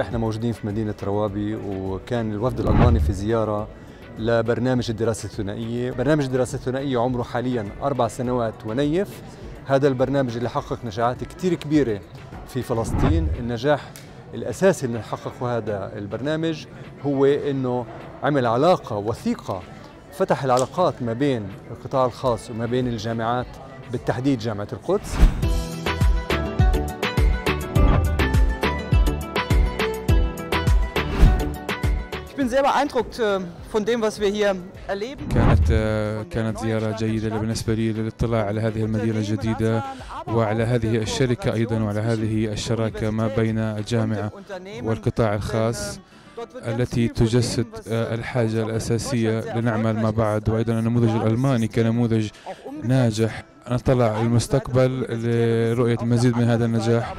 إحنا موجودين في مدينة روابي وكان الوفد الألماني في زيارة لبرنامج الدراسة الثنائية. برنامج الدراسة الثنائية عمره حاليا أربع سنوات ونيف. هذا البرنامج اللي حقق نجاحات كثير كبيرة في فلسطين. النجاح الأساسي اللي حققه هذا البرنامج هو أنه عمل علاقة وثيقة فتح العلاقات ما بين القطاع الخاص وما بين الجامعات بالتحديد جامعة القدس. Bin sehr beeindruckt äh, von dem, was wir hier erleben. كانت كانت زيارة جيدة بالنسبة لي للاطلاع على هذه المدينة الجديدة وعلى هذه الشركة أيضا وعلى هذه الشراكة ما بين الجامعة والقطاع الخاص التي تجسد الحاجة الأساسية لنعمل مع بعض وأيضا النموذج الألماني كنموذج ناجح. نطلع المستقبل لرؤية المزيد من هذا النجاح.